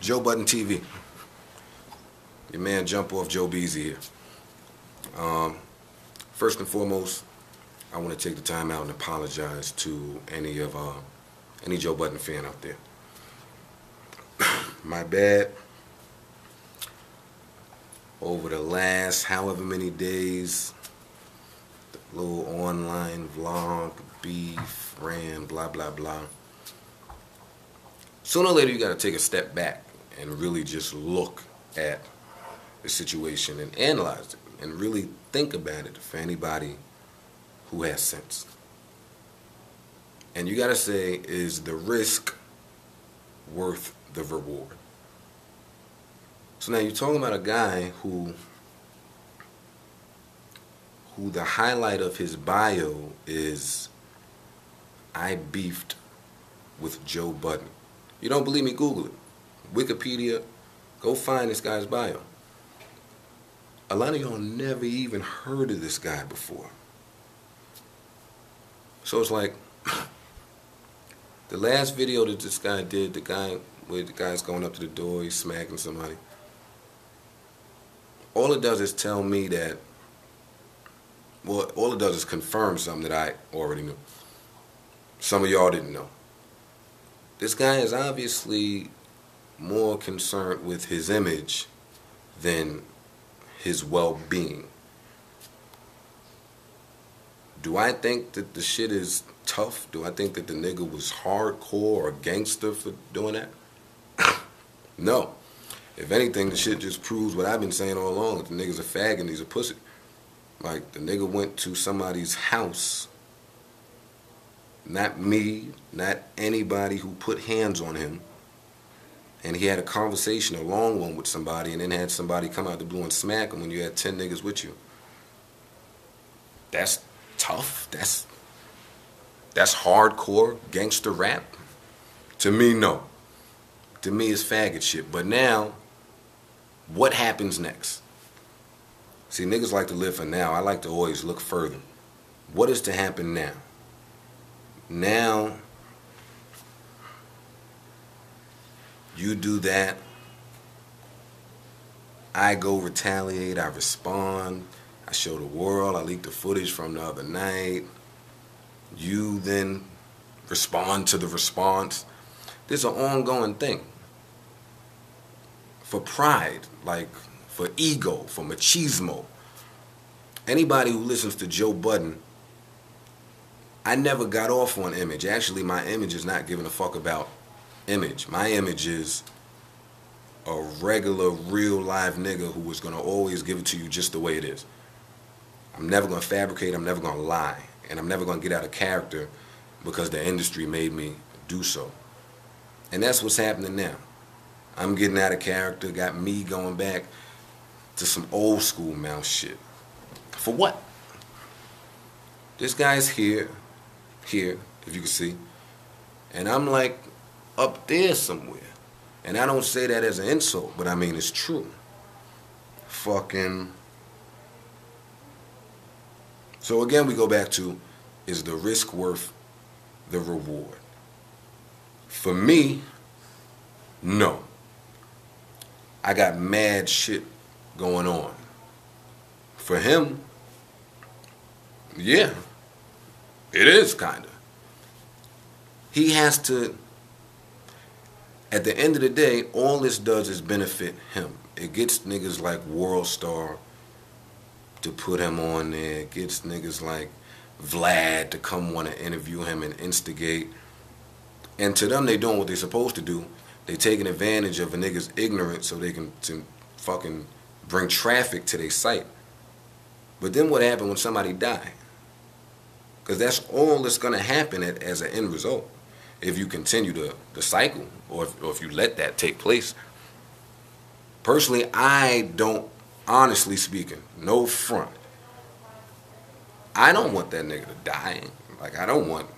Joe Budden TV. Your man Jump Off Joe Beasy here. Um, first and foremost, I want to take the time out and apologize to any of uh, any Joe Budden fan out there. My bad. Over the last however many days, the little online vlog, beef, ran, blah, blah, blah. Sooner or later, you got to take a step back and really just look at the situation and analyze it and really think about it for anybody who has sense. And you got to say, is the risk worth the reward? So now you're talking about a guy who who the highlight of his bio is I beefed with Joe Budden. You don't believe me? Google it. Wikipedia, go find this guy's bio. A lot of y'all never even heard of this guy before. So it's like the last video that this guy did, the guy where the guy's going up to the door, he's smacking somebody. All it does is tell me that well, all it does is confirm something that I already knew. Some of y'all didn't know. This guy is obviously more concerned with his image than his well-being. Do I think that the shit is tough? Do I think that the nigga was hardcore or gangster for doing that? no. If anything, the shit just proves what I've been saying all along. The nigga's a fag and he's a pussy. Like, the nigga went to somebody's house. Not me, not anybody who put hands on him. And he had a conversation, a long one with somebody, and then had somebody come out the blue and smack him when you had 10 niggas with you. That's tough. That's that's hardcore gangster rap. To me, no. To me, it's faggot shit. But now, what happens next? See, niggas like to live for now. I like to always look further. What is to happen now? Now, you do that. I go retaliate. I respond. I show the world. I leak the footage from the other night. You then respond to the response. This is an ongoing thing. For pride, like for ego, for machismo. Anybody who listens to Joe Budden, I never got off on image. Actually, my image is not giving a fuck about image. My image is a regular, real live nigga who is gonna always give it to you just the way it is. I'm never gonna fabricate, I'm never gonna lie, and I'm never gonna get out of character because the industry made me do so. And that's what's happening now. I'm getting out of character, got me going back to some old school mouth shit. For what? This guy's here, here, if you can see, and I'm like up there somewhere. And I don't say that as an insult, but I mean it's true. Fucking. So again, we go back to is the risk worth the reward? For me, no. I got mad shit going on. For him, yeah, it is kind of. He has to, at the end of the day, all this does is benefit him. It gets niggas like World Star to put him on there. It gets niggas like Vlad to come want to interview him and instigate. And to them, they doing what they're supposed to do. They taking advantage of a nigga's ignorance so they can to fucking bring traffic to their site. But then what happened when somebody died? Because that's all that's going to happen at, as an end result if you continue the, the cycle or if, or if you let that take place. Personally, I don't, honestly speaking, no front. I don't want that nigga to die. Like, I don't want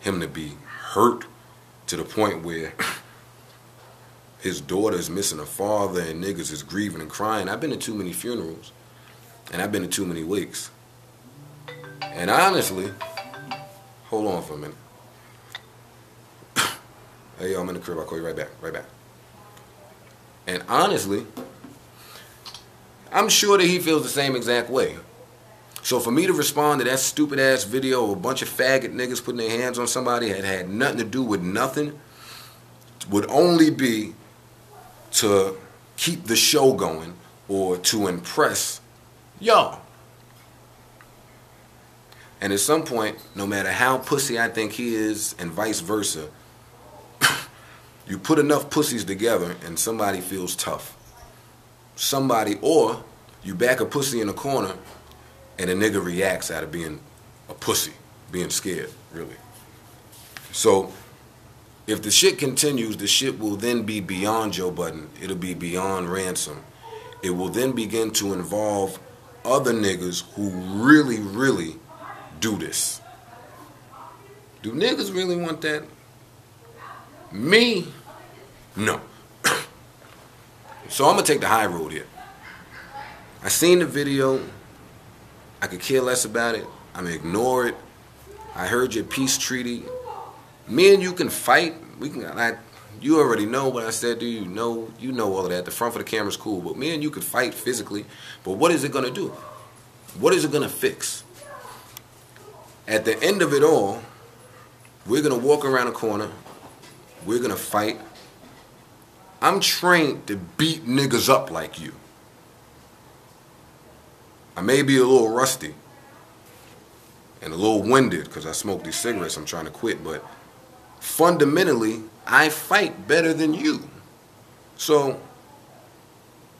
him to be hurt to the point where his daughter is missing a father and niggas is grieving and crying. I've been to too many funerals and I've been to too many wakes. And honestly, hold on for a minute. Hey, yo, I'm in the crib. I'll call you right back. Right back. And honestly, I'm sure that he feels the same exact way. So for me to respond to that stupid ass video of a bunch of faggot niggas putting their hands on somebody that had nothing to do with nothing would only be to keep the show going or to impress y'all. And at some point, no matter how pussy I think he is and vice versa, you put enough pussies together and somebody feels tough. Somebody, or you back a pussy in a corner and a nigga reacts out of being a pussy, being scared, really. So if the shit continues, the shit will then be beyond Joe Budden. It'll be beyond ransom. It will then begin to involve other niggas who really, really do this. Do niggas really want that? Me? No. so I'm gonna take the high road here. I seen the video. I could care less about it. I'm gonna ignore it. I heard your peace treaty. Me and you can fight. We can. I, you already know what I said to you. You know, you know all of that. The front of the camera's cool, but me and you could fight physically. But what is it gonna do? What is it gonna fix? At the end of it all, we're gonna walk around a corner. We're gonna fight. I'm trained to beat niggas up like you. I may be a little rusty and a little winded because I smoke these cigarettes. I'm trying to quit, but fundamentally, I fight better than you. So,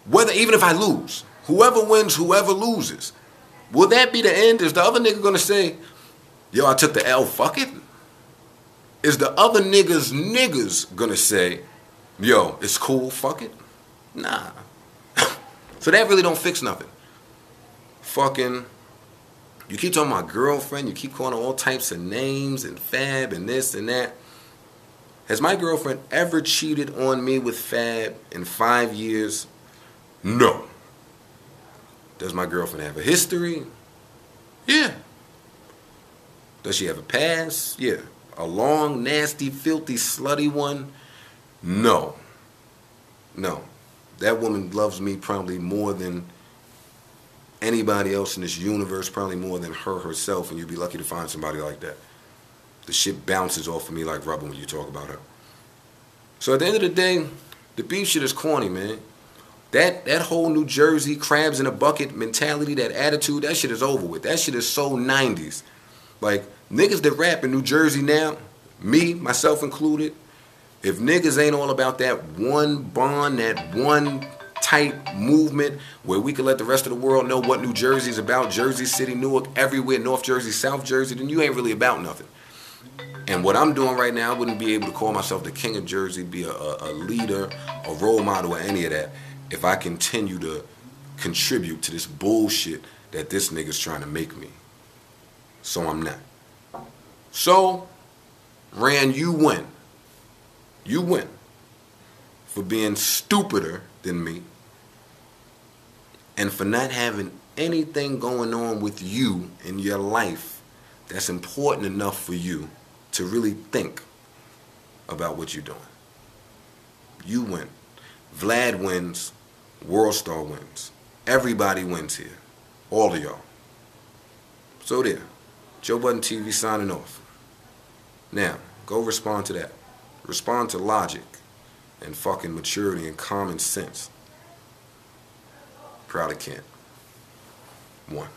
whether even if I lose, whoever wins, whoever loses, will that be the end? Is the other nigga gonna say, "Yo, I took the L, fuck it"? Is the other niggas niggas gonna say, "Yo, it's cool, fuck it"? Nah. so that really don't fix nothing fucking you keep talking about girlfriend, you keep calling all types of names and fab and this and that. Has my girlfriend ever cheated on me with fab in five years? No. Does my girlfriend have a history? Yeah. Does she have a past? Yeah. A long, nasty, filthy, slutty one? No. No. That woman loves me probably more than anybody else in this universe, probably more than her herself, and you'd be lucky to find somebody like that. The shit bounces off of me like rubber when you talk about her. So at the end of the day, the beef shit is corny, man. That that whole New Jersey crabs in a bucket mentality, that attitude, that shit is over with. That shit is so 90s. Like niggas that rap in New Jersey now, me, myself included, if niggas ain't all about that one bond, that one tight movement where we can let the rest of the world know what New Jersey's about, Jersey City, Newark, everywhere, North Jersey, South Jersey, then you ain't really about nothing. And what I'm doing right now, I wouldn't be able to call myself the king of Jersey, be a, a, a leader, a role model, or any of that if I continue to contribute to this bullshit that this nigga's trying to make me. So I'm not. So, Rand, you win. You win for being stupider than me and for not having anything going on with you in your life that's important enough for you to really think about what you're doing. You win. Vlad wins. World Star wins. Everybody wins here. All of y'all. So there. Joe Budden TV signing off. Now, go respond to that. Respond to logic and fucking maturity and common sense. Proud of Kent. One.